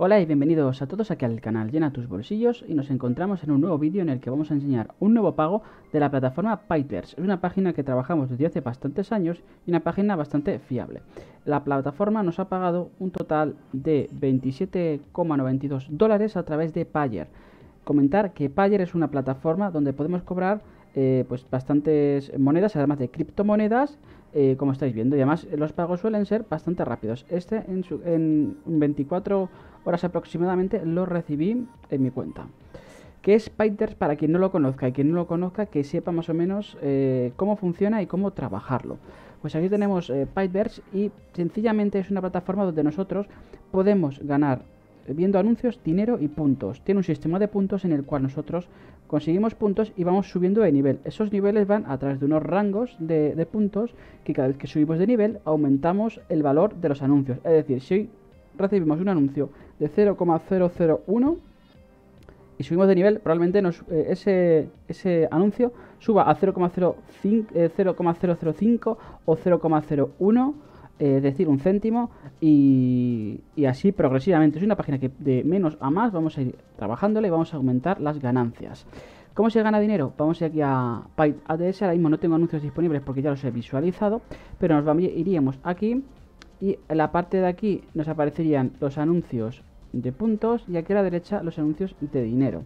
Hola y bienvenidos a todos aquí al canal Llena tus bolsillos y nos encontramos en un nuevo vídeo en el que vamos a enseñar un nuevo pago de la plataforma Pipers. Es una página que trabajamos desde hace bastantes años y una página bastante fiable. La plataforma nos ha pagado un total de 27,92 dólares a través de Payer. Comentar que Payer es una plataforma donde podemos cobrar eh, pues bastantes monedas, además de criptomonedas, eh, como estáis viendo. Y además los pagos suelen ser bastante rápidos. Este en, en 24 horas aproximadamente lo recibí en mi cuenta. ¿Qué es Pyters para quien no lo conozca? Y quien no lo conozca, que sepa más o menos eh, cómo funciona y cómo trabajarlo. Pues aquí tenemos eh, y sencillamente es una plataforma donde nosotros podemos ganar viendo anuncios, dinero y puntos. Tiene un sistema de puntos en el cual nosotros conseguimos puntos y vamos subiendo de nivel. Esos niveles van a través de unos rangos de, puntos que cada vez que subimos de nivel aumentamos el valor de los anuncios. Es decir, si recibimos un anuncio de 0,001 y subimos de nivel, probablemente eh, ese, ese anuncio suba a 0,005 eh, o 0,01 eh, es decir, un céntimo y, así progresivamente. Es una página que de menos a más vamos a ir trabajándole y vamos a aumentar las ganancias. ¿Cómo se gana dinero? Vamos aquí a Python ADS. Ahora mismo no tengo anuncios disponibles porque ya los he visualizado, pero nos iríamos aquí y en la parte de aquí nos aparecerían los anuncios de puntos y aquí a la derecha los anuncios de dinero.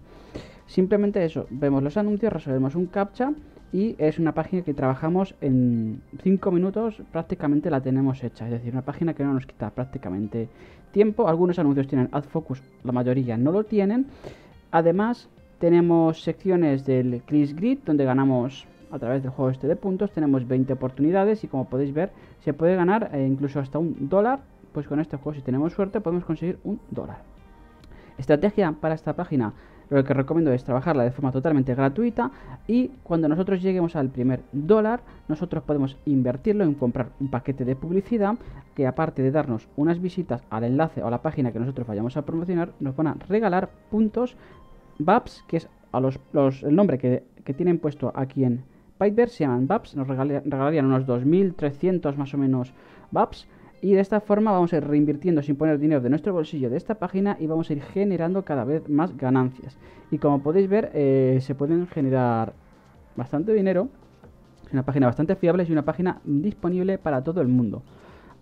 Simplemente eso, vemos los anuncios, resolvemos un captcha y es una página que trabajamos en 5 minutos, prácticamente la tenemos hecha. Es decir, una página que no nos quita prácticamente tiempo. Algunos anuncios tienen ad focus, la mayoría no lo tienen. Además, tenemos secciones del Chris Grid donde ganamos a través del juego este de puntos. Tenemos 20 oportunidades y como podéis ver, se puede ganar eh, incluso hasta un dólar. Pues con este juego, si tenemos suerte, podemos conseguir un dólar. Estrategia para esta página lo que recomiendo es trabajarla de forma totalmente gratuita y cuando nosotros lleguemos al primer dólar, nosotros podemos invertirlo en comprar un paquete de publicidad que aparte de darnos unas visitas al enlace o a la página que nosotros vayamos a promocionar, nos van a regalar puntos BAPS, que es el nombre que, tienen puesto aquí en Piper, se llaman BAPS, nos regalarían unos 2.300 más o menos BAPS y de esta forma vamos a ir reinvirtiendo sin poner dinero de nuestro bolsillo de esta página y vamos a ir generando cada vez más ganancias. Y como podéis ver, eh, se pueden generar bastante dinero. Es una página bastante fiable y una página disponible para todo el mundo.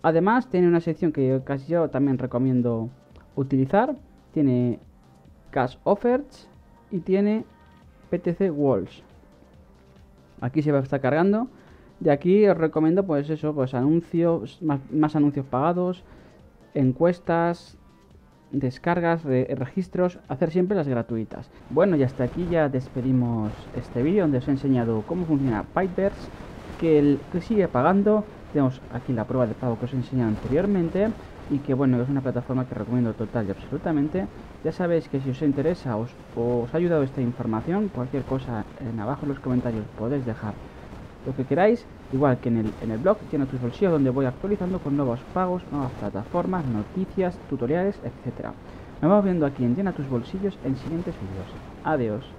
Además, tiene una sección que casi yo también recomiendo utilizar. Tiene Cash Offers y tiene PTC Walls. Aquí se va a estar cargando de aquí os recomiendo pues eso, pues anuncios, más, anuncios pagados, encuestas, descargas, registros, hacer siempre las gratuitas. Bueno, y hasta aquí ya despedimos este vídeo donde os he enseñado cómo funciona Pipers, que, el, que sigue pagando. Tenemos aquí la prueba de pago que os he enseñado anteriormente y que bueno, es una plataforma que recomiendo total y absolutamente. Ya sabéis que si os interesa, os, os ha ayudado esta información, cualquier cosa en abajo en los comentarios podéis dejar lo que queráis, igual que en el, en el blog, tiene tus bolsillos donde voy actualizando con nuevos pagos, nuevas plataformas, noticias, tutoriales, etc. Nos vamos viendo aquí en Llena tus bolsillos en siguientes vídeos. Adiós.